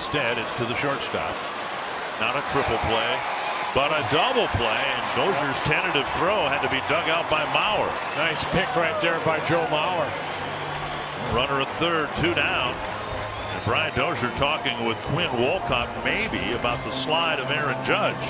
Instead, it's to the shortstop. Not a triple play, but a double play. And Dozier's tentative throw had to be dug out by Mauer. Nice pick right there by Joe Mauer. Runner at third, two down. And Brian Dozier talking with Quinn Wolcott maybe about the slide of Aaron Judge.